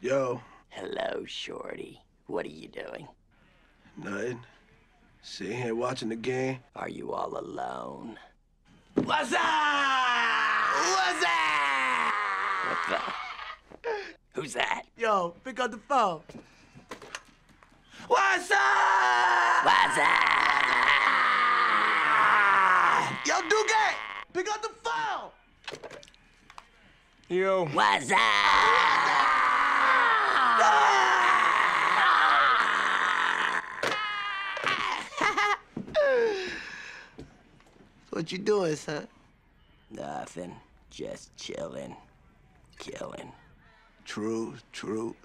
Yo, Hello, Shorty. What are you doing? nothing. Sitting here watching the game. Are you all alone? What's up? What's up? What the? Who's that? Yo, pick up the phone. What's up? What's up? Yo, Dookie, pick up the phone. Yo, What's up? What you doing, son? Nothing. Just chilling. Killing. True, true.